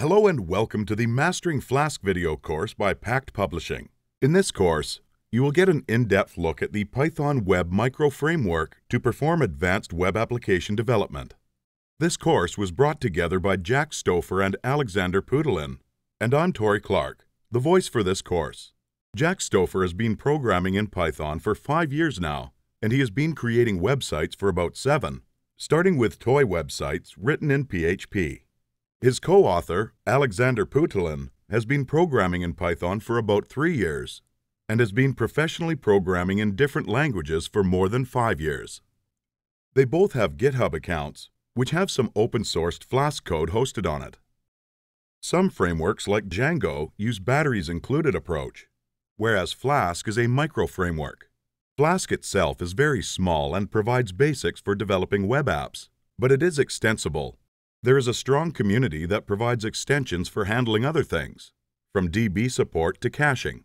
Hello and welcome to the Mastering Flask video course by Packt Publishing. In this course, you will get an in-depth look at the Python Web Micro Framework to perform advanced web application development. This course was brought together by Jack Stouffer and Alexander Putilin, and I'm Tori Clark, the voice for this course. Jack Stouffer has been programming in Python for five years now, and he has been creating websites for about seven, starting with toy websites written in PHP. His co-author, Alexander Putilin, has been programming in Python for about three years and has been professionally programming in different languages for more than five years. They both have GitHub accounts, which have some open-sourced Flask code hosted on it. Some frameworks like Django use batteries included approach, whereas Flask is a micro-framework. Flask itself is very small and provides basics for developing web apps, but it is extensible there is a strong community that provides extensions for handling other things, from DB support to caching.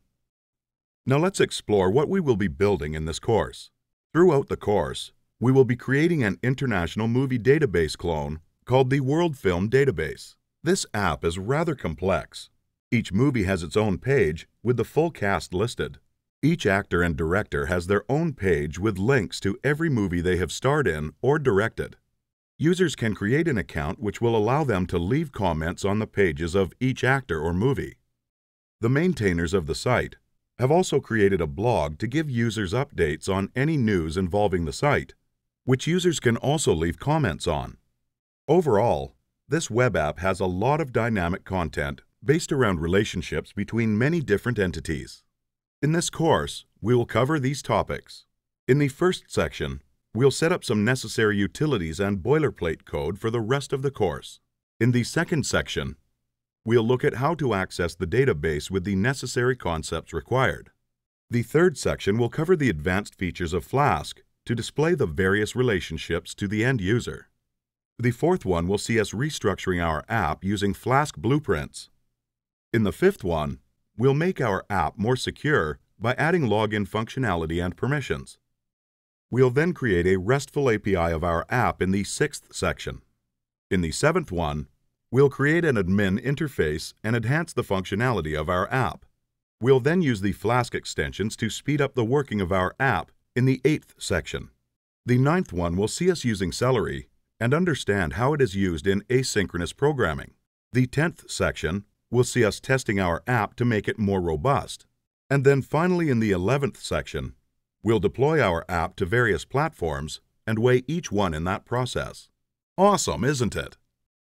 Now let's explore what we will be building in this course. Throughout the course, we will be creating an international movie database clone called the World Film Database. This app is rather complex. Each movie has its own page with the full cast listed. Each actor and director has their own page with links to every movie they have starred in or directed. Users can create an account which will allow them to leave comments on the pages of each actor or movie. The maintainers of the site have also created a blog to give users updates on any news involving the site, which users can also leave comments on. Overall, this web app has a lot of dynamic content based around relationships between many different entities. In this course, we will cover these topics. In the first section, We'll set up some necessary utilities and boilerplate code for the rest of the course. In the second section, we'll look at how to access the database with the necessary concepts required. The third section will cover the advanced features of Flask to display the various relationships to the end user. The fourth one will see us restructuring our app using Flask blueprints. In the fifth one, we'll make our app more secure by adding login functionality and permissions. We'll then create a RESTful API of our app in the sixth section. In the seventh one, we'll create an admin interface and enhance the functionality of our app. We'll then use the Flask extensions to speed up the working of our app in the eighth section. The ninth one will see us using Celery and understand how it is used in asynchronous programming. The tenth section will see us testing our app to make it more robust. And then finally in the eleventh section, We'll deploy our app to various platforms and weigh each one in that process. Awesome, isn't it?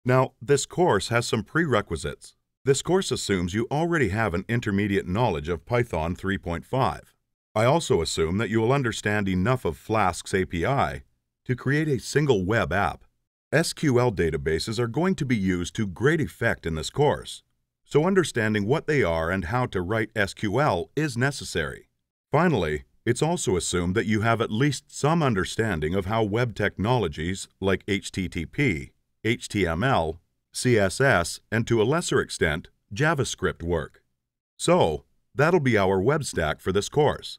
Now, this course has some prerequisites. This course assumes you already have an intermediate knowledge of Python 3.5. I also assume that you will understand enough of Flask's API to create a single web app. SQL databases are going to be used to great effect in this course, so understanding what they are and how to write SQL is necessary. Finally, it's also assumed that you have at least some understanding of how web technologies like HTTP, HTML, CSS, and to a lesser extent, JavaScript work. So, that'll be our web stack for this course.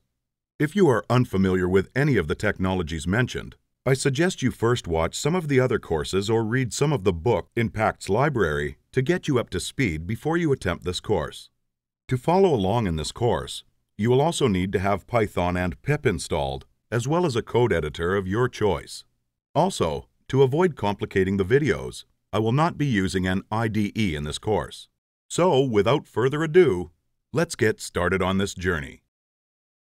If you are unfamiliar with any of the technologies mentioned, I suggest you first watch some of the other courses or read some of the book in Packt's library to get you up to speed before you attempt this course. To follow along in this course, you will also need to have Python and pip installed, as well as a code editor of your choice. Also, to avoid complicating the videos, I will not be using an IDE in this course. So, without further ado, let's get started on this journey.